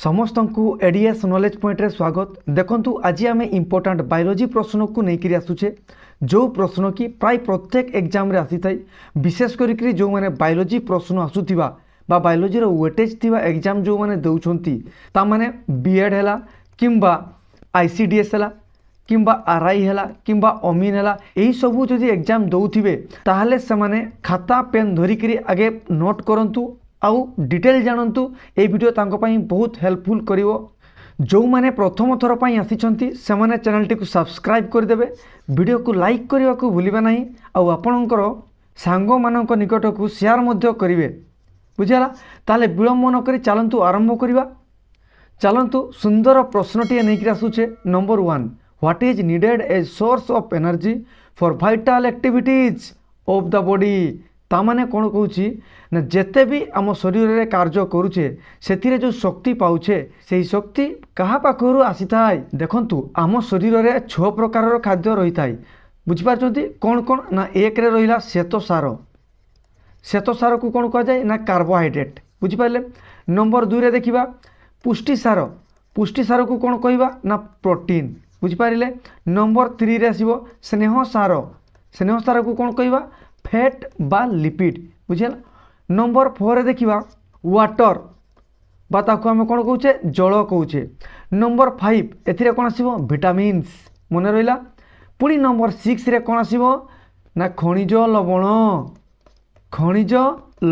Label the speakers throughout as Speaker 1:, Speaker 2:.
Speaker 1: ସମସ୍ତଙ୍କୁ ଏଡ଼ିଏସ୍ ନଲେଜ୍ ପଏଣ୍ଟରେ ସ୍ୱାଗତ ଦେଖନ୍ତୁ ଆଜି ଆମେ ଇମ୍ପୋର୍ଟାଣ୍ଟ ବାୟୋଲୋଜି ପ୍ରଶ୍ନକୁ ନେଇକରି ଆସୁଛେ ଯେଉଁ ପ୍ରଶ୍ନ କି ପ୍ରାୟ ପ୍ରତ୍ୟେକ ଏକ୍ଜାମ୍ରେ ଆସିଥାଏ ବିଶେଷ କରିକି ଯେଉଁମାନେ ବାୟୋଲୋଜି ପ୍ରଶ୍ନ ଆସୁଥିବା ବା ବାୟୋଲୋଜିର ୱେଟେଜ୍ ଥିବା ଏକ୍ଜାମ୍ ଯେଉଁମାନେ ଦେଉଛନ୍ତି ତାମାନେ ବିଏଡ଼୍ ହେଲା କିମ୍ବା ଆଇ ସି ଡି ଏସ୍ ହେଲା କିମ୍ବା ଆର୍ ଆଇ ହେଲା କିମ୍ବା ଅମିନ୍ ହେଲା ଏହିସବୁ ଯଦି এক্সাম ଦେଉଥିବେ ତାହେଲେ ସେମାନେ ଖାତା ପେନ୍ ଧରିକିରି ଆଗେ ନୋଟ୍ କରନ୍ତୁ ଆଉ ଡିଟେଲ ଜାଣନ୍ତୁ ଏ ଭିଡ଼ିଓ ତାଙ୍କ ପାଇଁ ବହୁତ ହେଲ୍ପଫୁଲ୍ କରିବ ଯେଉଁମାନେ ପ୍ରଥମ ଥର ପାଇଁ ଆସିଛନ୍ତି ସେମାନେ ଚ୍ୟାନେଲଟିକୁ ସବସ୍କ୍ରାଇବ୍ କରିଦେବେ ଭିଡ଼ିଓକୁ ଲାଇକ୍ କରିବାକୁ ଭୁଲିବେ ନାହିଁ ଆଉ ଆପଣଙ୍କର ସାଙ୍ଗମାନଙ୍କ ନିକଟକୁ ସେୟାର ମଧ୍ୟ କରିବେ ବୁଝିହେଲା ତାହେଲେ ବିଳମ୍ବ ନକରି ଚାଲନ୍ତୁ ଆରମ୍ଭ କରିବା ଚାଲନ୍ତୁ ସୁନ୍ଦର ପ୍ରଶ୍ନଟିଏ ନେଇକି ଆସୁଛେ number one what is needed a source of energy for vital activities of the body ତା ମାନେ କ'ଣ କହୁଛି ନା ଯେତେ ବି ଆମ ଶରୀରରେ କାର୍ଯ୍ୟ କରୁଛେ ସେଥିରେ ଯେଉଁ ଶକ୍ତି ପାଉଛେ ସେହି ଶକ୍ତି କାହା ପାଖରୁ ଆସିଥାଏ ଦେଖନ୍ତୁ ଆମ ଶରୀରରେ ଛଅ ପ୍ରକାରର ଖାଦ୍ୟ ରହିଥାଏ ବୁଝିପାରୁଛନ୍ତି କ'ଣ କ'ଣ ନା ଏକରେ ରହିଲା ଶ୍ୱେତ ସାର ଶ୍ୱେତ ସାରକୁ କ'ଣ କୁହାଯାଏ ନା କାର୍ବୋହାଇଡ୍ରେଟ୍ ବୁଝିପାରିଲେ ନମ୍ବର ଦୁଇରେ ଦେଖିବା ପୁଷ୍ଟିସାର ପୁଷ୍ଟିସାରକୁ କ'ଣ କହିବା ନା ପ୍ରୋଟିନ୍ ବୁଝିପାରିଲେ ନମ୍ବର ଥ୍ରୀରେ ଆସିବ ସ୍ନେହ ସାର ସ୍ନେହ ସାରକୁ କ'ଣ କହିବା ফ্যাট বা লিপিড বুঝলে নম্বর ফোরে দেখিবা ওয়াটর বা তাকে আমি কোণ কৌছে জল কৌছে নম্বর ফাইভ এতে কোণ আসব ভিটামিনস মনে রহিলা পুঁ নম্বর সিক্সরে কোণ আসব না খনিজ লবণ খনিজ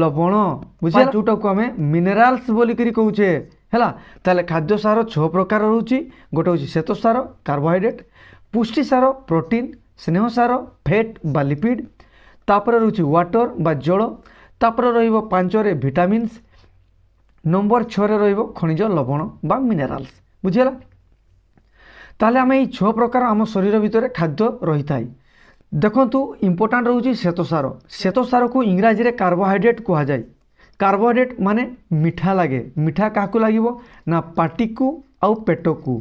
Speaker 1: লবণ বুঝলে যেটাকে আমি মিনেরালস বলিকি কৌছে ହେଲା ତାହେଲେ ଖାଦ୍ୟ ସାର ଛଅ ପ୍ରକାର ରହୁଛି ଗୋଟେ ହେଉଛି ଶ୍ୱେତ ସାର କାର୍ବୋହାଇଡ଼୍ରେଟ୍ ପୁଷ୍ଟି ସାର ପ୍ରୋଟିନ୍ ସ୍ନେହ ସାର ଫ୍ୟାଟ୍ ବା ଲିପିଡ଼୍ ତାପରେ ରହୁଛି ୱାଟର ବା ଜଳ ତାପରେ ରହିବ ପାଞ୍ଚରେ ଭିଟାମିନ୍ସ ନମ୍ବର ଛଅରେ ରହିବ ଖଣିଜ ଲବଣ ବା ମିନେରାଲ୍ସ ବୁଝିଗଲା ତାହେଲେ ଆମେ ଏଇ ଛଅ ପ୍ରକାର ଆମ ଶରୀର ଭିତରେ ଖାଦ୍ୟ ରହିଥାଏ ଦେଖନ୍ତୁ ଇମ୍ପୋର୍ଟାଣ୍ଟ ରହୁଛି ଶ୍ୱେତସାର ଶ୍ୱେତସାରକୁ ଇଂରାଜୀରେ କାର୍ବୋହାଇଡ୍ରେଟ୍ କୁହାଯାଏ କାର୍ବୋହାଇଡ୍ରେଟ୍ ମାନେ ମିଠା ଲାଗେ ମିଠା କାହାକୁ ଲାଗିବ ନା ପାଟିକୁ ଆଉ ପେଟକୁ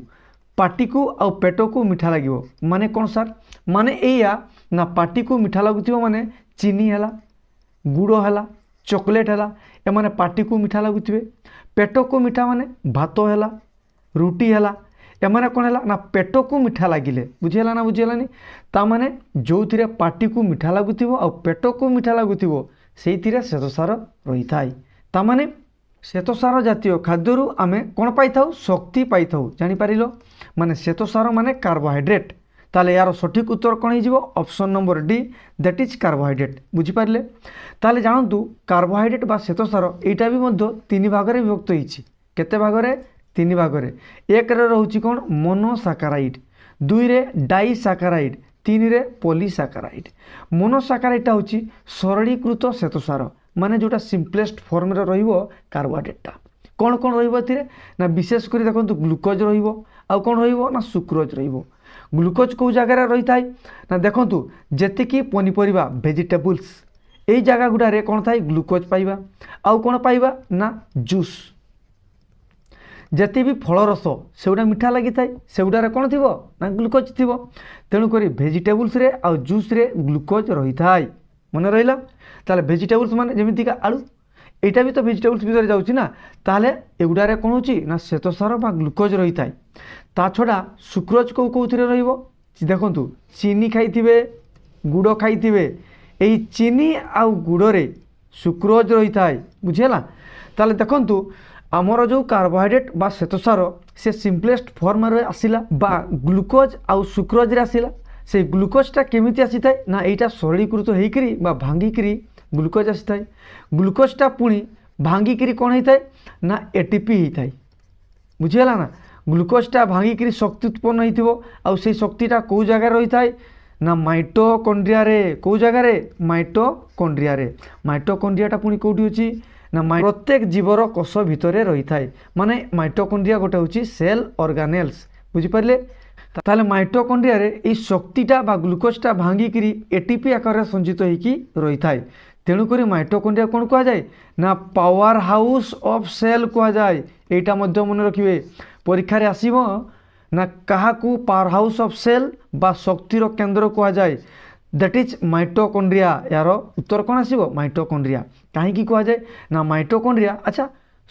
Speaker 1: ପାଟିକୁ ଆଉ ପେଟକୁ ମିଠା ଲାଗିବ ମାନେ କ'ଣ ସାର୍ ମାନେ ଏଇଆ ନା ପାଟିକୁ ମିଠା ଲାଗୁଥିବ ମାନେ ଚିନି ହେଲା ଗୁଡ଼ ହେଲା ଚକୋଲେଟ୍ ହେଲା ଏମାନେ ପାଟିକୁ ମିଠା ଲାଗୁଥିବେ ପେଟକୁ ମିଠା ମାନେ ଭାତ ହେଲା ରୁଟି ହେଲା ଏମାନେ କ'ଣ ହେଲା ନା ପେଟକୁ ମିଠା ଲାଗିଲେ ବୁଝିହେଲା ନା ବୁଝିହେଲାନି ତାମାନେ ଯେଉଁଥିରେ ପାଟିକୁ ମିଠା ଲାଗୁଥିବ ଆଉ ପେଟକୁ ମିଠା ଲାଗୁଥିବ ସେଇଥିରେ ଶ୍ଵେତସାର ରହିଥାଏ ତାମାନେ ଶ୍ଵେତସାର ଜାତୀୟ ଖାଦ୍ୟରୁ ଆମେ କ'ଣ ପାଇଥାଉ ଶକ୍ତି ପାଇଥାଉ ଜାଣିପାରିଲ ମାନେ ଶ୍ଵେତସାର ମାନେ କାର୍ବୋହାଇଡ୍ରେଟ୍ তাহলে এর সঠিক উত্তর কোণ হয়ে option number D that is carbohydrate বুঝিপারে তাহলে জাঁতু কার্বোহাইড্রেট বা শ্বেতসার এইটা বি তিন ভাগরে বিভক্ত হয়েছে কত ভাগরে তিন ভাগরে একরে রয়েছে কোণ মনোসাকারাইড দুইরে ডাইসাকারাইড তিনরে পলিসাকারাইড মনোসাকারাইডটা হচ্ছে সরলীকৃত শ্বেতসার মানে যেটা সিম্পলেস্ট ফর্মরে রহব কার্বোহাইড্রেটটা কোণ কোণ রহব এতে না বিশেষ করে দেখুন গ্লুকোজ রহব আউ কোণ রহব না সুক্রোজ রহব ଗ୍ଲୁକୋଜ୍ କେଉଁ ଜାଗାରେ ରହିଥାଏ ନା ଦେଖନ୍ତୁ ଯେତିକି ପନିପରିବା ଭେଜିଟେବୁଲ୍ସ ଏଇ ଜାଗା ଗୁଡ଼ାରେ କ'ଣ ଥାଏ ଗ୍ଲୁକୋଜ୍ ପାଇବା ଆଉ କ'ଣ ପାଇବା ନା ଜୁସ୍ ଯେତେ ବି ଫଳରସ ସେଗୁଡ଼ା ମିଠା ଲାଗିଥାଏ ସେଗୁଡ଼ାରେ କ'ଣ ଥିବ ନା ଗ୍ଲୁକୋଜ୍ ଥିବ ତେଣୁକରି ଭେଜିଟେବୁଲ୍ସରେ ଆଉ ଜୁସ୍ରେ ଗ୍ଲୁକୋଜ୍ ରହିଥାଏ ମନେ ରହିଲା ତାହେଲେ ଭେଜିଟେବୁଲ୍ସ ମାନେ ଯେମିତିକା ଆଳୁ ଏଇଟା ବି ତ ଭେଜିଟେବୁଲ୍ସ ଭିତରେ ଯାଉଛି ନା ତାହେଲେ ଏଗୁଡ଼ାରେ କ'ଣ ହେଉଛି ନା ଶ୍ୱେତସାର ବା ଗ୍ଲୁକୋଜ୍ ରହିଥାଏ ତା ଛଡ଼ା ସୁକ୍ରୋଜ୍ କେଉଁ କେଉଁଥିରେ ରହିବ ଦେଖନ୍ତୁ ଚିନି ଖାଇଥିବେ ଗୁଡ଼ ଖାଇଥିବେ ଏହି ଚିନି ଆଉ ଗୁଡ଼ରେ ସୁକ୍ରୋଜ୍ ରହିଥାଏ ବୁଝିହେଲା ତାହେଲେ ଦେଖନ୍ତୁ ଆମର ଯେଉଁ କାର୍ବୋହାଇଡ୍ରେଟ୍ ବା ଶ୍ୱେତସାର ସେ ସିମ୍ପଲେଷ୍ଟ ଫର୍ମରେ ଆସିଲା ବା ଗ୍ଲୁକୋଜ୍ ଆଉ ସୁକ୍ରୋଜ୍ରେ ଆସିଲା সেই গ্লুকোজটা কেমিতি আসিথায় না এইটা সরলীকৃত হয়েকি বা ভাঙ্গিকি ଗ୍ଲୁକୋଜ୍ ଆସିଥାଏ ଗ୍ଲୁକୋଜ୍ଟା ପୁଣି ଭାଙ୍ଗିକିରି କ'ଣ ହେଇଥାଏ ନା ଏ ଟି ପି ହେଇଥାଏ ବୁଝିହେଲା ନା ଗ୍ଲୁକୋଜ୍ଟା ଭାଙ୍ଗିକିରି ଶକ୍ତି ଉତ୍ପନ୍ନ ହେଇଥିବ ଆଉ ସେଇ ଶକ୍ତିଟା କେଉଁ ଜାଗାରେ ରହିଥାଏ ନା ମାଇଟୋକଣ୍ଡ୍ରିଆରେ କେଉଁ ଜାଗାରେ ମାଇଟୋକଣ୍ଡ୍ରିଆରେ ମାଇଟୋକଣ୍ଡ୍ରିଆଟା ପୁଣି କେଉଁଠି ଅଛି ନା ପ୍ରତ୍ୟେକ ଜୀବର କୋଷ ଭିତରେ ରହିଥାଏ ମାନେ ମାଇଟୋକଣ୍ଡ୍ରିଆ ଗୋଟେ ହେଉଛି ସେଲ୍ ଅର୍ଗାନେଲ୍ସ ବୁଝିପାରିଲେ তাহলে মাইটোকন্ড্রিয়ারে এই শক্তিটা বা গ্লুকোজটা ভাঙ্গিকি এটিপি আকারে সঞ্চিত হয়েকি রই থাকে তেণুকরি মাইটোকন্ড্রিয়া কোণ কুযায় না পাওয়ার হাউস অফ সেল কুযায় এইটা মধ্যে মনে রাখবে পরীক্ষার আসব না কাহাকু পাওয়ার হাউস অফ সেল বা শক্তির কেন্দ্র কুযায় দ্যাট ইজ মাইটোকন্ড্রিয়া এর উত্তর কোণ আসব মাইটোকন্ড্রিয়া কী কুযায় না মাইটোকন্ড্রিয়া আচ্ছা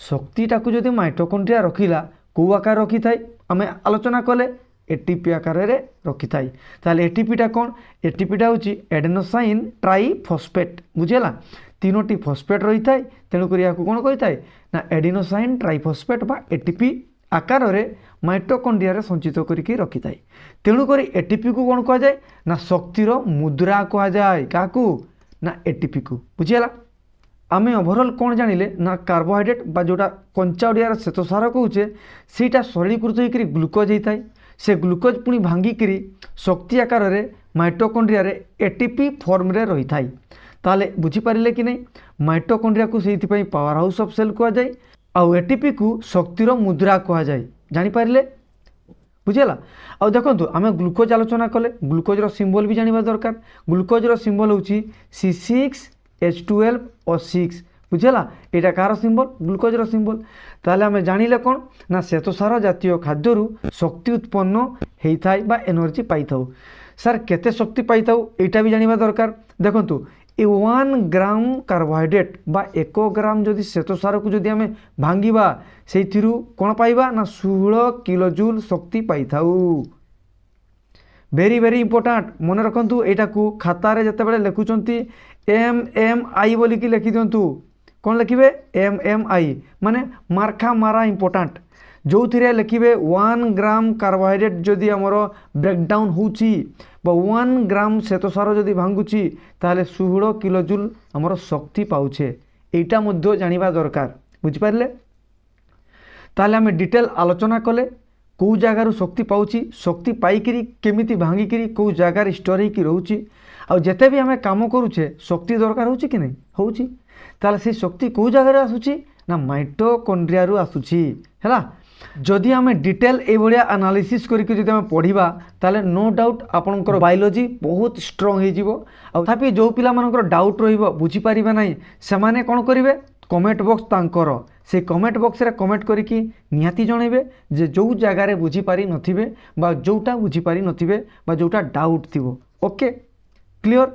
Speaker 1: শক্তিটাকে যদি মাইটোকন্ড্রিয়া রখিলা কেউ আকার রখি থাকে আমি আলোচনা কলে এটিপি আকারে রখিথাই তাহলে এটিপিটা কোণ এটিপিটা হচ্ছে এডেনোসাইন ট্রাই ফসফেট বুঝিলা তিনোটি ফসফেট রয়েছে তেণুকরি এখন কোণ করে না এডিনোসাইন ট্রাইফসফেট বা এটিপি আকারে মাইটোকন্ডিয়ারে সঞ্চিত করিকি রখিথাই তেণুকরি এটিপি কু কোণ কুযায় না শক্তির মুদ্রা কুযায় কাকু না এটিপি কু বুঝিলা আমি ওভরঅল কোণ জাঁলে না কার্বোহাইড্রেট বা যেটা কঞ্চা ওড়িয়ার শ্বেতসার কুচে সেইটা সরলীকৃত হয়ে গ্লুকোজ হয়ে থাকে সে গ্লুকোজ পুঁ ভাঙ্গিকি শক্তি আকারে মাইটোকন্ড্রিয়ার এটিপি ফর্মরে রয়েছে তাহলে বুঝিপারে কি না মাইটোকন্ড্রিয়া সেইপাই পাওয়ার হাউস অফ সেল কুযায় আটিপি কু শক্তির মুদ্রা কুযায় জাঁপারে বুঝিলা আউ দেখুন আমি গ্লুকোজ আলোচনা কলে গ্লুকোজর সিম্বল বি জাঁয়া দরকার গ্লুকোজর সিম্বল হচ্ছে C six H twelve O six ବୁଝିଲା ଏଇଟା କାହାର ସିମ୍ବଲ୍ ଗ୍ଲୁକୋଜ୍ର ସିମ୍ବଲ୍ ତାହେଲେ ଆମେ ଜାଣିଲେ କ'ଣ ନା ଶ୍ୱେତସାର ଜାତୀୟ ଖାଦ୍ୟରୁ ଶକ୍ତି ଉତ୍ପନ୍ନ ହେଇଥାଏ ବା ଏନର୍ଜି ପାଇଥାଉ ସାର୍ କେତେ ଶକ୍ତି ପାଇଥାଉ ଏଇଟା ବି ଜାଣିବା ଦରକାର ଦେଖନ୍ତୁ ଏ ୱାନ୍ ଗ୍ରାମ କାର୍ବୋହାଇଡ୍ରେଟ୍ ବା ଏକ ଗ୍ରାମ ଯଦି ଶ୍ୱେତସାରକୁ ଯଦି ଆମେ ଭାଙ୍ଗିବା ସେଇଥିରୁ କ'ଣ ପାଇବା ନା ଷୋହଳ କିଲୋଜୁଲ୍ ଶକ୍ତି ପାଇଥାଉ ଭେରି ଭେରି ଇମ୍ପୋର୍ଟାଣ୍ଟ ମନେ ରଖନ୍ତୁ ଏଇଟାକୁ ଖାତାରେ ଯେତେବେଳେ ଲେଖୁଛନ୍ତି ଏମ୍ ଏମ୍ ଆଇ ବୋଲିକି ଲେଖିଦିଅନ୍ତୁ କ'ଣ ଲେଖିବେ ଏମ୍ ଏମ୍ ଆଇ ମାନେ ମାର୍ଖା ମାରା ଇମ୍ପୋର୍ଟାଣ୍ଟ ଯେଉଁଥିରେ ଲେଖିବେ ୱାନ୍ ଗ୍ରାମ କାର୍ବୋହାଇଡ୍ରେଟ୍ ଯଦି ଆମର ବ୍ରେକ୍ଡାଉନ୍ ହେଉଛି বা ওয়ান গ্রাম শ্বেতসার যদি ভাঙ্গুছি তাহলে ষোহল কিলোজুল আমার শক্তি পাউছে এইটা মধ্যে জাঁয়া দরকার বুঝিপারে তাহলে আমি ডিটেল আলোচনা কলে কেউ জায়গার শক্তি পাচ্ছি শক্তি পাইকি কেমিতি ভাঙ্গিকি কেউ জায়গার স্টোর হয়েকি রয়েছে ଆଉ ଯେତେ ବି ଆମେ କାମ କରୁଛେ ଶକ୍ତି ଦରକାର ହେଉଛି କି ନାହିଁ ହେଉଛି ତାହେଲେ ସେ ଶକ୍ତି କେଉଁ ଜାଗାରେ ଆସୁଛି ନା ମାଇଟୋକଣ୍ଡ୍ରିଆରୁ ଆସୁଛି ହେଲା ଯଦି ଆମେ ଡିଟେଲ୍ ଏଇଭଳିଆ ଆନାଲିସିସ୍ କରିକି ଯଦି ଆମେ ପଢ଼ିବା ତାହେଲେ ନୋ ଡାଉଟ୍ ଆପଣଙ୍କର ବାୟୋଲୋଜି ବହୁତ ଷ୍ଟ୍ରଙ୍ଗ ହେଇଯିବ ଆଉ ତଥାପି ଯେଉଁ ପିଲାମାନଙ୍କର ଡାଉଟ୍ ରହିବ ବୁଝିପାରିବେ ନାହିଁ ସେମାନେ କ'ଣ କରିବେ କମେଣ୍ଟ ବକ୍ସ ତାଙ୍କର ସେ କମେଣ୍ଟ ବକ୍ସରେ କମେଣ୍ଟ କରିକି ନିହାତି ଜଣାଇବେ ଯେ ଯେଉଁ ଜାଗାରେ ବୁଝିପାରିନଥିବେ ବା ଯେଉଁଟା ବୁଝିପାରିନଥିବେ ବା ଯେଉଁଟା ଡାଉଟ୍ ଥିବ ଓକେ ক্লিয়র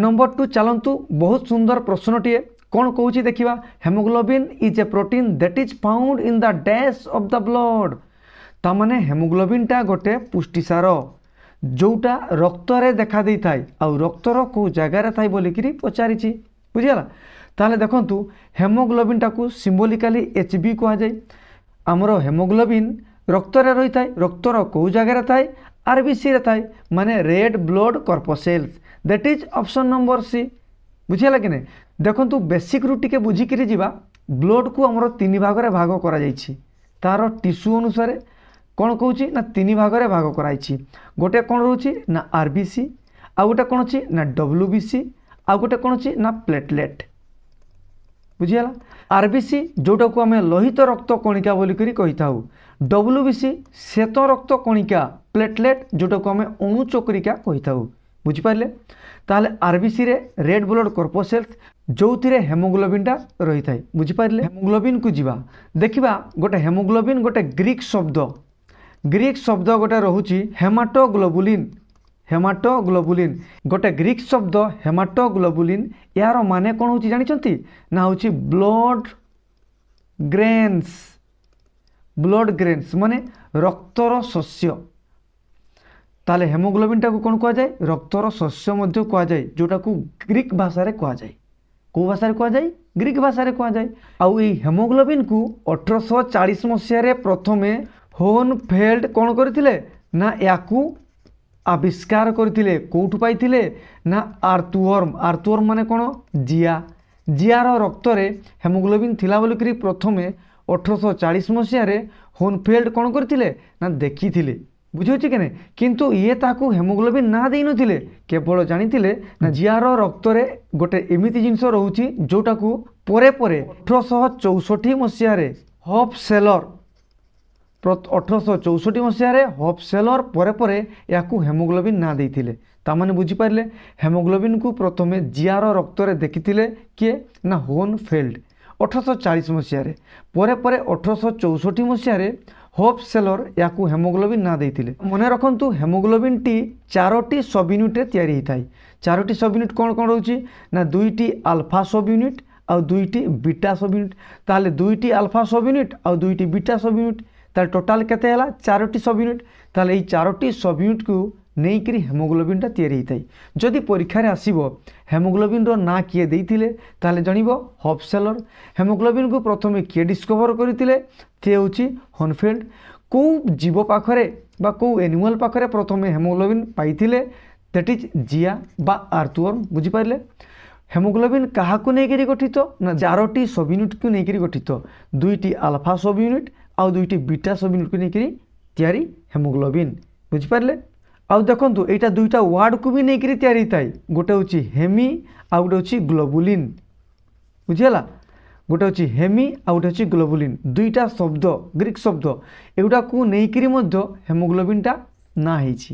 Speaker 1: ନମ୍ବର ଟୁ ଚାଲନ୍ତୁ ବହୁତ ସୁନ୍ଦର ପ୍ରଶ୍ନଟିଏ କ'ଣ କହୁଛି ଦେଖିବା haemoglobin is a protein that is found in the dash of the blood ତାମାନେ ହେମୋଗ୍ଲୋବିନ୍ଟା ଗୋଟେ ପୁଷ୍ଟିସାର ଯେଉଁଟା ରକ୍ତରେ ଦେଖାଦେଇଥାଏ ଆଉ ରକ୍ତର କେଉଁ ଜାଗାରେ ଥାଏ ବୋଲିକିରି ପଚାରିଛି ବୁଝିଗଲା ତାହେଲେ ଦେଖନ୍ତୁ ହେମୋଗ୍ଲୋବିନ୍ଟାକୁ ସିମ୍ବୋଲିକାଲି ଏଚ୍ ବି କୁହାଯାଏ ଆମର ହେମୋଗ୍ଲୋବିନ୍ ରକ୍ତରେ ରହିଥାଏ ରକ୍ତର କେଉଁ ଜାଗାରେ ଥାଏ ଆର୍ ବି ସିରେ ଥାଏ ମାନେ red blood corpuscles that is option number C ବୁଝିହେଲା କି ନାହିଁ ଦେଖନ୍ତୁ ବେସିକ୍ରୁ ଟିକେ ବୁଝିକିରି ଯିବା ବ୍ଲଡ଼୍କୁ ଆମର ତିନି ଭାଗରେ ଭାଗ କରାଯାଇଛି ତାର ଟିସୁ ଅନୁସାରେ କ'ଣ କହୁଛି ନା ତିନି ଭାଗରେ ଭାଗ କରାଯାଇଛି ଗୋଟେ କ'ଣ ରହୁଛି ନା ଆର୍ ବି ସି ଆଉ ଗୋଟେ କ'ଣ ଅଛି ନା ଡବ୍ଲୁ ବି ସି ଆଉ ଗୋଟେ କ'ଣ ଅଛି ନା ପ୍ଲେଟଲେଟ୍ ବୁଝିହେଲା ଆର୍ ବି ସି ଯେଉଁଟାକୁ ଆମେ ଲୋହିତ ରକ୍ତ କଣିକା ବୋଲିକରି କହିଥାଉ ଡବ୍ଲୁ ବି ସି ଶ୍ୱେତ ରକ୍ତ କଣିକା ପ୍ଲେଟ୍ଲେଟ୍ ଯେଉଁଟାକୁ ଆମେ ଅଣୁଚକ୍ରିକା କହିଥାଉ বুঝিপারে তাহলে আরবিসিরে রেড ব্লড কর্পোসেলস ଯେଉଁଥିରେ ହେମୋଗ୍ଲୋବିନ୍ଟା ରହିଥାଏ ବୁଝିପାରିଲେ ହେମୋଗ୍ଲୋବିନ୍କୁ ଯିବା ଦେଖିବା ଗୋଟେ ହେମୋଗ୍ଲୋବିନ୍ ଗୋଟେ ଗ୍ରୀକ୍ ଶବ୍ଦ ଗ୍ରୀକ୍ ଶବ୍ଦ ଗୋଟେ ରହୁଛି ହେମାଟୋଗ୍ଲୋବୁଲିନ୍ ହେମାଟୋଗ୍ଲୋବୁଲିନ୍ ଗୋଟେ ଗ୍ରୀକ୍ ଶବ୍ଦ ହେମାଟୋଗ୍ଲୋବୁଲିନ୍ ଏହାର ମାନେ କ'ଣ ହେଉଛି ଜାଣିଛନ୍ତି ନା ହେଉଛି ବ୍ଲଡ଼ ଗ୍ରେନ୍ସ ବ୍ଲଡ଼ ଗ୍ରେନ୍ସ ମାନେ ରକ୍ତର ଶସ୍ୟ তাহলে ହେମୋଗ୍ଲୋବିନ୍ଟାକୁ କ'ଣ କୁହାଯାଏ ରକ୍ତର ଶସ୍ୟ ମଧ୍ୟ କୁହାଯାଏ ଯେଉଁଟାକୁ ଗ୍ରୀକ୍ ଭାଷାରେ କୁହାଯାଏ କେଉଁ ଭାଷାରେ କୁହାଯାଏ ଗ୍ରୀକ୍ ଭାଷାରେ କୁହାଯାଏ ଆଉ ଏଇ ହେମୋଗ୍ଲୋବିନ୍କୁ ଅଠରଶହ ଚାଳିଶ ମସିହାରେ ପ୍ରଥମେ ହୋନ୍ ଫେଲ୍ଡ କ'ଣ କରିଥିଲେ ନା ୟାକୁ ଆବିଷ୍କାର କରିଥିଲେ କେଉଁଠୁ ପାଇଥିଲେ ନା ଆର୍ଥୁଅର୍ମ ଆର୍ଥୁଅର୍ମ ମାନେ କ'ଣ ଜିଆ ଜିଆର ରକ୍ତରେ ହେମୋଗ୍ଲୋବିନ୍ ଥିଲା ବୋଲିକରି ପ୍ରଥମେ ଅଠରଶହ ଚାଳିଶ ମସିହାରେ ହୋନ୍ଫେଲ୍ଡ କ'ଣ କରିଥିଲେ ନା ଦେଖିଥିଲେ ବୁଝିହେଉଛି କି ନାହିଁ କିନ୍ତୁ ଇଏ ତାହାକୁ ହେମୋଗ୍ଲୋବିନ୍ ନା ଦେଇନଥିଲେ କେବଳ ଜାଣିଥିଲେ ନା ଜିଆର ରକ୍ତରେ ଗୋଟେ ଏମିତି ଜିନିଷ ରହୁଛି ଯେଉଁଟାକୁ ପରେ ପରେ ଅଠରଶହ ଚଉଷଠି ମସିହାରେ ହଫ୍ ସେଲର୍ ଅଠରଶହ ଚଉଷଠି ମସିହାରେ ହଫ୍ ସେଲର୍ ପରେ ପରେ ଏହାକୁ ହେମୋଗ୍ଲୋବିନ୍ ନା ଦେଇଥିଲେ ତାମାନେ ବୁଝିପାରିଲେ ହେମୋଗ୍ଲୋବିନ୍କୁ ପ୍ରଥମେ ଜିଆର ରକ୍ତରେ ଦେଖିଥିଲେ କିଏ ନା ହୋନ୍ ଫେଲ୍ଡ ଅଠରଶହ ଚାଳିଶ ମସିହାରେ ପରେ ପରେ ଅଠରଶହ ଚଉଷଠି ମସିହାରେ હોપ સેલર યાકુ હેમોગ્લોબિન ના ଦେଇଥିଲେ ମନେ ରଖନ୍ତୁ ହେମୋଗ୍ଲୋବିନ୍ ଟି ଚାରୋଟି ସବ୍ ୟୁନିଟ୍ରେ ତିଆରି ହୋଇଥାଏ ଚାରୋଟି ସବ୍ ୟୁନିଟ୍ କ'ଣ କ'ଣ ରହୁଛି ନା ଦୁଇଟି ଆଲଫା ସବ୍ ୟୁନିଟ୍ ଆଉ ଦୁଇଟି ବିଟା ସବ୍ ୟୁନିଟ୍ ତାହେଲେ ଦୁଇଟି ଆଲଫା ସବ୍ ୟୁନିଟ୍ ଆଉ ଦୁଇଟି ବିଟା ସବ୍ ୟୁନିଟ୍ ତାହେଲେ ଟୋଟାଲ୍ କେତେ ହେଲା ଚାରୋଟି ସବ୍ ୟୁନିଟ୍ ତାହେଲେ ଏଇ ଚାରୋଟି ସବ୍ ୟୁନିଟ୍କୁ ନେଇକରି ହେମୋଗ୍ଲୋବିନ୍ଟା ତିଆରି ହୋଇଥାଏ ଯଦି ପରୀକ୍ଷାରେ ଆସିବ ହେମୋଗ୍ଲୋବିନ୍ର ନାଁ କିଏ ଦେଇଥିଲେ ତାହେଲେ ଜାଣିବ ହପ୍ସେଲର୍ ହେମୋଗ୍ଲୋବିନ୍କୁ ପ୍ରଥମେ କିଏ ଡିସ୍କଭର କରିଥିଲେ ସେ ହେଉଛି ହନଫିଲ୍ଡ କେଉଁ ଜୀବ ପାଖରେ বা কেউ এনিমাল পাখে প্রথমে হেমোগ্লোবিন পাই দ্যাট ইজ জিয়া বা আর্থওয়ার্ম বুঝিপারে হেমোগ্লোবিন কাহাকু নেই গঠিত না চারোটি সব ইউনিটকে নেই গঠিত দুইটি আলফা সব ইউনিট আউ দুইটি বিটা সব ইউনিটকে নিয়ে তৈরি হেমোগ্লোবিন বুঝিপারে ଆଉ ଦେଖନ୍ତୁ ଏଇଟା ଦୁଇଟା ୱାର୍ଡ଼କୁ ବି ନେଇକରି ତିଆରି ହେଇଥାଏ ଗୋଟେ ହେଉଛି ହେମି ଆଉ ଗୋଟେ ହେଉଛି ଗ୍ଲୋବୁଲିନ୍ ବୁଝିହେଲା ଗୋଟେ ହେଉଛି ହେମି ଆଉ ଗୋଟେ ହେଉଛି ଗ୍ଲୋବୁଲିନ୍ ଦୁଇଟା ଶବ୍ଦ ଗ୍ରୀକ୍ ଶବ୍ଦ ଏଗୁଡ଼ାକୁ ନେଇକରି ମଧ୍ୟ ହେମୋଗ୍ଲୋବିନ୍ଟା ନା ହେଇଛି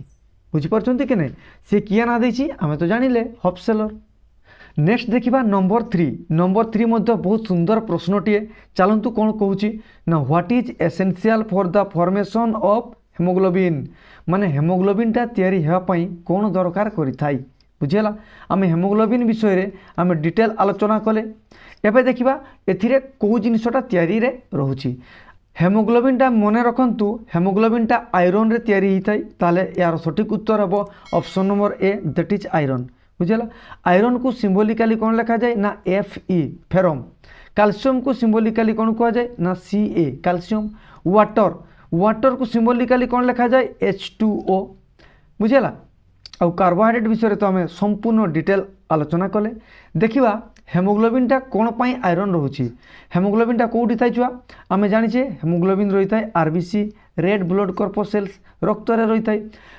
Speaker 1: ବୁଝିପାରୁଛନ୍ତି କି ନାହିଁ ସେ କିଏ ନା ଦେଇଛି ଆମେ ତ ଜାଣିଲେ ହପ୍ସେଲର ନେକ୍ସଟ ଦେଖିବା ନମ୍ବର ଥ୍ରୀ ନମ୍ବର ଥ୍ରୀ ମଧ୍ୟ ବହୁତ ସୁନ୍ଦର ପ୍ରଶ୍ନଟିଏ ଚାଲନ୍ତୁ କ'ଣ କହୁଛି ନା what is essential for the formation of haemoglobin ମାନେ ହେମୋଗ୍ଲୋବିନ୍ଟା ତିଆରି ହେବା ପାଇଁ କ'ଣ ଦରକାର କରିଥାଏ ବୁଝିହେଲା ଆମେ ହେମୋଗ୍ଲୋବିନ୍ ବିଷୟରେ ଆମେ ଡିଟେଲ୍ ଆଲୋଚନା କଲେ ଏବେ ଦେଖିବା ଏଥିରେ କେଉଁ ଜିନିଷଟା ତିଆରିରେ ରହୁଛି ହେମୋଗ୍ଲୋବିନ୍ଟା ମନେ ରଖନ୍ତୁ ହେମୋଗ୍ଲୋବିନ୍ଟା ଆଇରନ୍ରେ ତିଆରି ହୋଇଥାଏ ତାହେଲେ ଏହାର ସଠିକ୍ ଉତ୍ତର ହେବ option number A that is iron ବୁଝିହେଲା ଆଇରନ୍କୁ ସିମ୍ବୋଲିକାଲି କ'ଣ ଲେଖାଯାଏ ନା ଏଫ୍ ଇ ଫେରମ୍ କ୍ୟାଲସିୟମ୍କୁ ସିମ୍ବୋଲିକାଲି କ'ଣ କୁହାଯାଏ ନା C A calcium water water को सिम्बोलिकाली कौन लिखा जाए एच टू ओ बुझेगा आउ कार्बोहाइड्रेट विषय तो आम संपूर्ण डिटेल आलोचना कले देखा हेमोग्लोबिनटा कौन पर आयरन रोचे हेमोग्लोबिनटा कौटी थाए छुआ आम जाचे हेमोग्लोबिन रही है आरबीसी रेड ब्लड कर्पोसेल्स রক্তরে রয়ে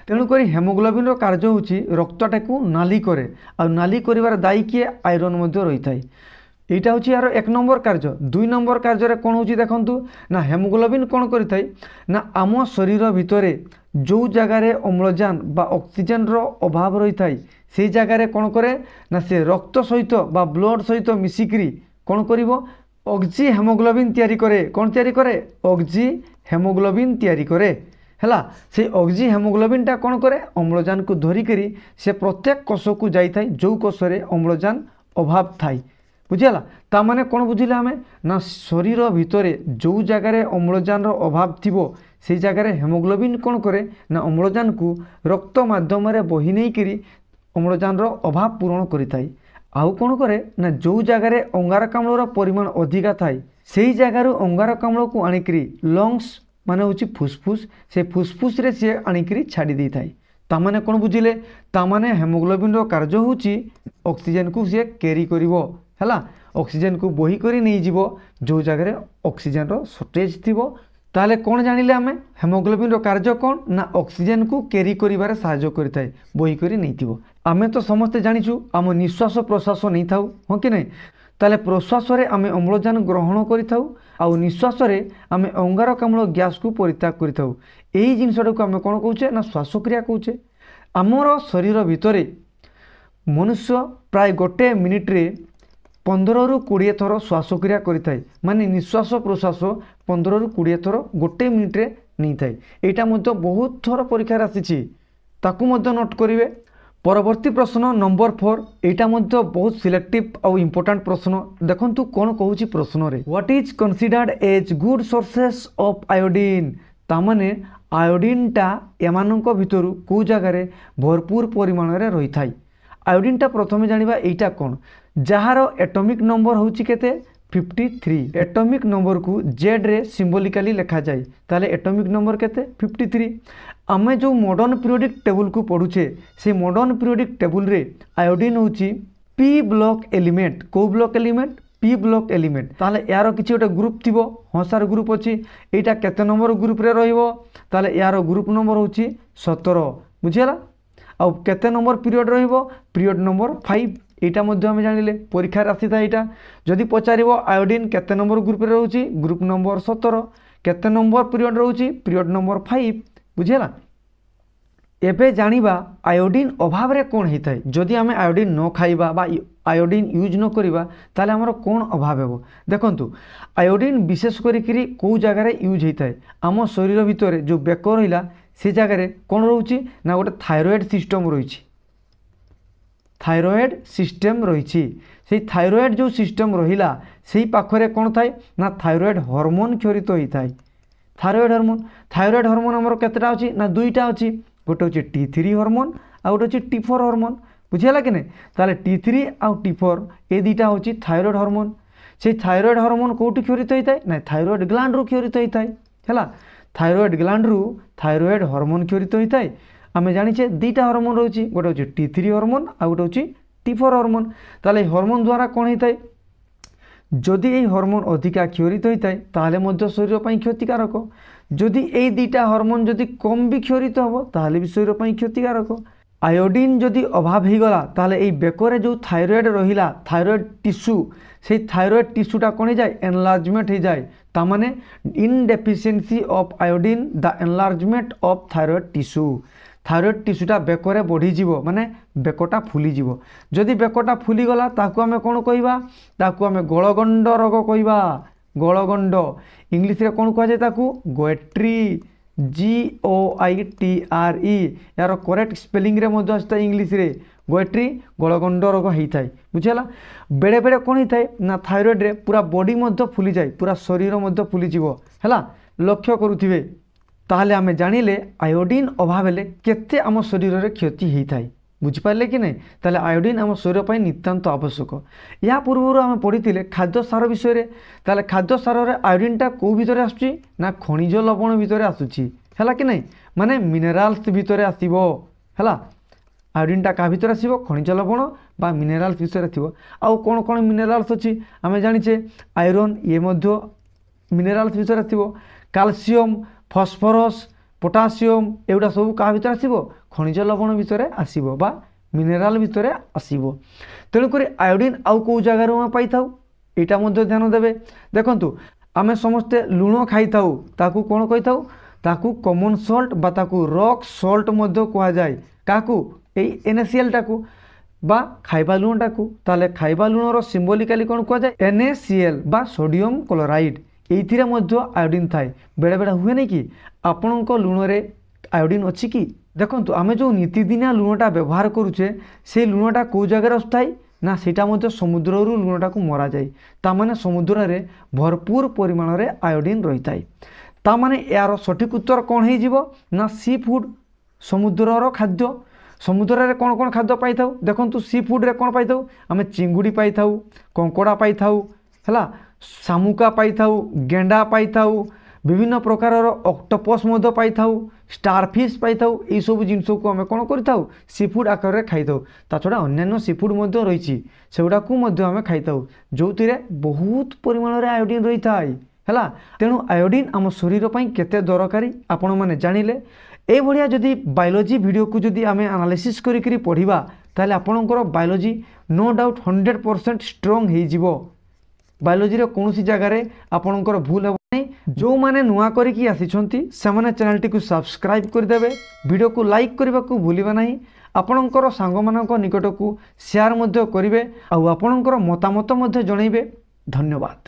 Speaker 1: তেমনি হেমোগ্লোবিন কার্য হচ্ছে রক্তটাকে নালি করে আর নালি করবার দায়ী কি আইরন রয়ে থাকে এইটা হচ্ছে আর এক নম্বর কার্য দুই নম্বর কার্যরে কোণ হচ্ছে দেখুন না হেমোগ্লোবিন কোণ করে থাকে না আম শরীর ভিতরে যে জায়গায় অম্লজান বা অক্সিজেনর অভাব রয়ে থাকে সেই জায়গায় কোণ করে না সে রক্ত সহিত বা ব্লড সহিত মিশিকি কোণ করব অক্সি হেমোগ্লোবিন তৈরি করে কোণ তৈরি করে অক্সি হেমোগ্লোবিন তৈরি করে ହେଲା ସେଇ ଅକ୍ଜି ହେମୋଗ୍ଲୋବିନ୍ଟା କ'ଣ କରେ ଅମ୍ଳଜାନକୁ ଧରିକରି ସେ ପ୍ରତ୍ୟେକ କୋଷକୁ ଯାଇଥାଏ যে কোষরে অম্লজান অভাব ଥାଏ ବୁଝିଗଲା ତା ମାନେ କ'ଣ ବୁଝିଲେ ଆମେ ନା ଶରୀର ଭିତରେ ଯେଉଁ ଜାଗାରେ ଅମ୍ଳଜାନର ଅଭାବ ଥିବ ସେଇ ଜାଗାରେ ହେମୋଗ୍ଲୋବିନ୍ କ'ଣ କରେ ନା ଅମ୍ଳଜାନକୁ ରକ୍ତ ମାଧ୍ୟମରେ ବହି ନେଇକରି ଅମ୍ଳଜାନର ଅଭାବ ପୂରଣ କରିଥାଏ ଆଉ କ'ଣ କରେ ନା ଯେଉଁ ଜାଗାରେ ଅଙ୍ଗାରକାମ୍ଳର ପରିମାଣ ଅଧିକା ଥାଏ ସେଇ ଜାଗାରୁ ଅଙ୍ଗାରକାମ୍ଳକୁ ଆଣିକରି ଲଙ୍ଗସ୍ ମାନେ ହେଉଛି ଫୁସ୍ଫୁସ୍ ସେ ଫୁସ୍ଫୁସ୍ରେ ସିଏ ଆଣିକରି ଛାଡ଼ି ଦେଇଥାଏ ତାମାନେ କ'ଣ ବୁଝିଲେ ତାମାନେ ହେମୋଗ୍ଲୋବିନ୍ର କାର୍ଯ୍ୟ ହେଉଛି ଅକ୍ସିଜେନ୍କୁ ସିଏ କ୍ୟାରି କରିବ ହେଲା ଅକ୍ସିଜେନ୍କୁ ବୋହି କରି ନେଇଯିବ ଯେଉଁ ଜାଗାରେ ଅକ୍ସିଜେନ୍ର ସର୍ଟେଜ୍ ଥିବ ତାହେଲେ କ'ଣ ଜାଣିଲେ ଆମେ ହେମୋଗ୍ଲୋବିନ୍ର କାର୍ଯ୍ୟ କ'ଣ ନା ଅକ୍ସିଜେନ୍କୁ କ୍ୟାରି କରିବାରେ ସାହାଯ୍ୟ କରିଥାଏ ବୋହି କରି ନେଇଥିବ ଆମେ ତ ସମସ୍ତେ ଜାଣିଛୁ ଆମ ନିଶ୍ୱାସ ପ୍ରଶ୍ୱାସ ନେଇଥାଉ ହଁ କି ନାହିଁ ତାହେଲେ ପ୍ରଶ୍ୱାସରେ ଆମେ ଅମ୍ଳଜାନ ଗ୍ରହଣ କରିଥାଉ ଆଉ ନିଶ୍ୱାସରେ ଆମେ ଅଙ୍ଗାରକାମ୍ଳ ଗ୍ୟାସ୍କୁ ପରିତ୍ୟାଗ କରିଥାଉ ଏହି ଜିନିଷଟାକୁ ଆମେ କ'ଣ କହୁଛେ ନା ଶ୍ୱାସକ୍ରିୟା କହୁଛେ ଆମର ଶରୀର ଭିତରେ ମନୁଷ୍ୟ ପ୍ରାୟ ଗୋଟିଏ ମିନିଟ୍ରେ ପନ୍ଦରରୁ କୋଡ଼ିଏ ଥର ଶ୍ୱାସକ୍ରିୟା କରିଥାଏ ମାନେ ନିଶ୍ୱାସ ପ୍ରଶ୍ୱାସ ପନ୍ଦରରୁ କୋଡ଼ିଏ ଥର ଗୋଟେ ମିନିଟ୍ରେ ନେଇଥାଏ ଏଇଟା ମଧ୍ୟ ବହୁତ ଥର ପରୀକ୍ଷାରେ ଆସିଛି ତାକୁ ମଧ୍ୟ ନୋଟ୍ କରିବେ ପରବର୍ତ୍ତୀ ପ୍ରଶ୍ନ ନମ୍ବର ଫୋର୍ ଏଇଟା ମଧ୍ୟ ବହୁତ ସିଲେକ୍ଟିଭ୍ ଆଉ ଇମ୍ପୋର୍ଟାଣ୍ଟ ପ୍ରଶ୍ନ ଦେଖନ୍ତୁ କ'ଣ କହୁଛି ପ୍ରଶ୍ନରେ what is considered as good sources of iodine ତାମାନେ ଆୟୋଡିନ୍ଟା ଏମାନଙ୍କ ଭିତରୁ କେଉଁ ଜାଗାରେ ଭରପୁର ପରିମାଣରେ ରହିଥାଏ ଆୟୋଡିନ୍ଟା ପ୍ରଥମେ ଜାଣିବା ଏଇଟା କ'ଣ ଯାହାର ଏଟମିକ୍ ନମ୍ବର ହେଉଛି କେତେ ଫିଫ୍ଟି ଥ୍ରୀ ଏଟମିକ୍ ନମ୍ବରକୁ ଜେଡ଼୍ରେ ସିମ୍ବୋଲିକାଲି ଲେଖାଯାଏ ତାହେଲେ ଏଟମିକ୍ ନମ୍ବର କେତେ ଫିଫ୍ଟି ଥ୍ରୀ ଆମେ ଯେଉଁ ମଡ଼ର୍ଣ୍ଣ ପିରିୟଡ଼ିକ୍ ଟେବୁଲ୍କୁ ପଢ଼ୁଛେ ସେ ମଡ଼ର୍ଣ୍ଣ ପିରିୟଡ଼ିକ୍ ଟେବୁଲ୍ରେ ଆୟୋଡ଼ିନ୍ ହେଉଛି ପି ବ୍ଲକ୍ ଏଲିମେଣ୍ଟ କେଉଁ block element P block element তাহলে এর কিছু গোটে গ্রুপ থিব হসার গ্রুপ অছি এইটা কেতে নম্বর গ্রুপরে রহব তাহলে এর গ্রুপ নম্বর হচ্ছে সতের বুঝিলা আতে নম্বর পিরিয়ড রহব পিরিয়ড নম্বর ফাইভ এইটা মধ্যে আমি জাঁলে পরীক্ষার রাশি থাকে এটা যদি পচারিব আয়োডিন কেতে নম্বর গ্রুপে রয়েছে গ্রুপ নম্বর সতের কেতে নম্বর পিরিয়ড রয়েছে পিরিয়ড নম্বর ফাইভ বুঝিলা এবে জাঁবা আয়োডিন অভাবের কোণ হয়ে থাকে যদি আমি আয়োডিন ন খাইবা বা আয়োডিন ইউজ ন করা তাহলে আমার কোণ অভাব হব দেখুন আয়োডিন বিশেষ করি কেউ জায়গায় ইউজ হয়ে থাকে আমার শরীর ভিতরে যে বেক রহিলা সে জায়গায় কোণ রয়েছে না গোটে থাইরয়েড সিষ্টম রয়েছে ଥାଇରଏଡ଼ ସିଷ୍ଟମ୍ ରହିଛି ସେଇ ଥାଇରଏଡ଼ ଯେଉଁ ସିଷ୍ଟମ୍ ରହିଲା ସେଇ ପାଖରେ କ'ଣ ଥାଏ ନା ଥାଇରଏଡ଼ ହର୍ମୋନ୍ କ୍ଷରିତ ହୋଇଥାଏ ଥାଇରଏଡ଼ ହର୍ମୋନ୍ ଥାଇରଏଡ଼ ହର୍ମୋନ୍ ଆମର କେତେଟା ଅଛି ନା ଦୁଇଟା ଅଛି ଗୋଟେ ହେଉଛି ଟି ଥ୍ରୀ ହର୍ମୋନ୍ ଆଉ ଗୋଟେ ହେଉଛି ଟି ଫୋର୍ ହର୍ମୋନ୍ ବୁଝିହେଲା କି ନାହିଁ ତାହେଲେ ଟି ଥ୍ରୀ ଆଉ ଟି ଫୋର୍ ଏ ଦୁଇଟା ହେଉଛି ଥାଇରଏଡ଼ ହର୍ମୋନ୍ ସେଇ ଥାଇରଏଡ଼ ହର୍ମୋନ୍ କେଉଁଠି କ୍ଷରିତ ହୋଇଥାଏ ନା ଥାଇରଏଡ଼ ଗ୍ଲାଣ୍ଡରୁ କ୍ଷରିତ ହୋଇଥାଏ ହେଲା ଥାଇରଏଡ଼ ଗ୍ଲାଣ୍ଡରୁ ଥାଇରଏଡ଼ ହର୍ମୋନ୍ କ୍ଷରିତ ହୋଇଥାଏ আমি জানিছে দুইটা হরমোন রয়েছে গোটে হচ্ছে টি থ্রি হরমোন আর গোটে হচ্ছে টি ফোর হরমোন তাহলে এই হরমোন দ্বারা কোণ হয়ে যদি এই হরমোন অধিকা ক্ষরিত হয়ে থাকে তাহলে মধ্যে শরীর পাই ক্ষতিকারক যদি এই দুইটা হরমোন যদি কম বি ক্ষরিত হব তাহলে বি শরীর পাই ক্ষতিকারক আয়োডিন যদি অভাব হয়েগলা তাহলে এই বেকরে যে থাইরয়েড রহিলা থাইরয়েড টিস্যু সেই থাইরয়েড টিস্যুটা কোণে যায় এনলার্জমেন্ট হয়ে যায় তার মানে in deficiency of iodine the enlargement of thyroid tissue thyroid টিস্যুটা বেকরে বড়িযিব মানে বেকটা ফুলিযিব যদি বেকটা ফুলিগলা তাকে আমি কোণ কহবা তাকে আমি গলগণ্ড রোগ কহবা গলগণ্ড ইংলিশে কোণ কুহযায় তাকে গোয়েট্রি জি ও আই টি আর ই এর করেক্ট স্পেলিংরে মধ্যে আসছে ইংলিশে গোয়েট্রি গলগণ্ড রোগ হয়ে থাকে বুঝিলা বেড়ে বেড়ে কোণ হয়ে থাকে না থাইরয়েডে পুরা বডি মধ্যে ফুলি যায় পুরা শরীর মধ্যে ফুলিযিব হলা লক্ষ্য করুবে ତାହେଲେ ଆମେ ଜାଣିଲେ ଆୟୋଡ଼ିନ୍ ଅଭାବ ହେଲେ କେତେ ଆମ ଶରୀରରେ କ୍ଷତି ହୋଇଥାଏ ବୁଝିପାରିଲେ କି ନାହିଁ ତାହେଲେ ଆୟୋଡ଼ିନ୍ ଆମ ଶରୀର ପାଇଁ ନିତାନ୍ତ ଆବଶ୍ୟକ ଏହା ପୂର୍ବରୁ ଆମେ ପଢ଼ିଥିଲେ ଖାଦ୍ୟ ସାର ବିଷୟରେ ତାହେଲେ ଖାଦ୍ୟ ସାରରେ ଆୟୋଡ଼ିନ୍ଟା କେଉଁ ଭିତରେ ଆସୁଛି ନା ଖଣିଜ ଲବଣ ଭିତରେ ଆସୁଛି ହେଲା କି ନାହିଁ ମାନେ ମିନେରାଲ୍ସ ଭିତରେ ଆସିବ ହେଲା ଆୟୋଡ଼ିନ୍ଟା କାହା ଭିତରେ ଆସିବ ଖଣିଜ ଲବଣ ବା ମିନେରାଲ୍ସ ଭିତରେ ଥିବ ଆଉ କ'ଣ କ'ଣ ମିନେରାଲ୍ସ ଅଛି ଆମେ ଜାଣିଛେ ଆଇରନ୍ ଇଏ ମଧ୍ୟ ମିନେରାଲ୍ସ ଭିତରେ ଥିବ କ୍ୟାଲସିୟମ୍ ফসফরস পটাসিয়াম এগুলো সব কাহ ভিতরে আসব খনিজ লবণ ভিতরে আসব বা মিনেরাল ভিতরে আসব তেমকি আয়োডিন আউ জায়গার আমি পাই এটা মধ্যে ধ্যান দেবে দেখুন আমি সমস্তে লুণ খাই তাকে কোণ কই তাকে কমন সল্ট বা তাকে রক সল্ট কুযায় কাহু এই এনএসিএলটা বা খাইবা লুণটা তাহলে খাইবা লুণর সিম্বোলিকালি কোণ কুযায় এনএসিএল বা সোডিয়ম ক্লোরাইড ଏଇଥିରେ ମଧ୍ୟ ଆୟୋଡ଼ିନ୍ ଥାଏ ବେଳେବେଳେ ହୁଏ ନାହିଁ କି ଆପଣଙ୍କ ଲୁଣରେ ଆୟୋଡ଼ିନ୍ ଅଛି କି ଦେଖନ୍ତୁ ଆମେ ଯେଉଁ ନୀତିଦିନିଆ ଲୁଣଟା ବ୍ୟବହାର କରୁଛେ ସେଇ ଲୁଣଟା କେଉଁ ଜାଗାରେ ଆସୁଥାଏ ନା ସେଇଟା ମଧ୍ୟ ସମୁଦ୍ରରୁ ଲୁଣଟାକୁ ମରାଯାଏ ତାମାନେ ସମୁଦ୍ରରେ ଭରପୁର ପରିମାଣରେ ଆୟୋଡ଼ିନ୍ ରହିଥାଏ ତାମାନେ ଏହାର ସଠିକ୍ ଉତ୍ତର କ'ଣ ହେଇଯିବ ନା ସି ଫୁଡ଼୍ ସମୁଦ୍ରର ଖାଦ୍ୟ ସମୁଦ୍ରରେ କ'ଣ କ'ଣ ଖାଦ୍ୟ ପାଇଥାଉ ଦେଖନ୍ତୁ ସି ଫୁଡ଼୍ରେ କ'ଣ ପାଇଥାଉ ଆମେ ଚିଙ୍ଗୁଡ଼ି ପାଇଥାଉ କଙ୍କଡ଼ା ପାଇଥାଉ ହେଲା ଶାମୁକା ପାଇଥାଉ ଗେଣ୍ଡା ପାଇଥାଉ ବିଭିନ୍ନ ପ୍ରକାରର ଅକ୍ଟୋପସ୍ ମଧ୍ୟ ପାଇଥାଉ ଷ୍ଟାରଫିସ୍ ପାଇଥାଉ ଏଇସବୁ ଜିନିଷକୁ ଆମେ କ'ଣ କରିଥାଉ ସି ଫୁଡ଼୍ ଆକାରରେ ଖାଇଥାଉ ତା ଛଡ଼ା ଅନ୍ୟାନ୍ୟ ସି ଫୁଡ଼୍ ମଧ୍ୟ ରହିଛି ସେଗୁଡ଼ାକୁ ମଧ୍ୟ ଆମେ ଖାଇଥାଉ ଯେଉଁଥିରେ ବହୁତ ପରିମାଣରେ ଆୟୋଡ଼ିନ୍ ରହିଥାଏ ହେଲା ତେଣୁ ଆୟୋଡ଼ିନ୍ ଆମ ଶରୀର ପାଇଁ କେତେ ଦରକାରୀ ଆପଣମାନେ ଜାଣିଲେ ଏଇଭଳିଆ ଯଦି ବାୟୋଲୋଜି ଭିଡ଼ିଓକୁ ଯଦି ଆମେ ଆନାଲିସିସ୍ କରିକିରି ପଢ଼ିବା ତାହେଲେ ଆପଣଙ୍କର biology no doubt hundred percent strong ହେଇଯିବ ବାୟୋଲୋଜିର କୌଣସି ଜାଗାରେ ଆପଣଙ୍କର ଭୁଲ ହେବ ନାହିଁ ଯେଉଁମାନେ ନୂଆ କରିକି ଆସିଛନ୍ତି ସେମାନେ ଚ୍ୟାନେଲଟିକୁ ସବସ୍କ୍ରାଇବ୍ କରିଦେବେ ଭିଡ଼ିଓକୁ ଲାଇକ୍ କରିବାକୁ ଭୁଲିବେ ନାହିଁ ଆପଣଙ୍କର ସାଙ୍ଗମାନଙ୍କ ନିକଟକୁ ସେୟାର ମଧ୍ୟ କରିବେ ଆଉ ଆପଣଙ୍କର ମତାମତ ମଧ୍ୟ ଜଣାଇବେ ଧନ୍ୟବାଦ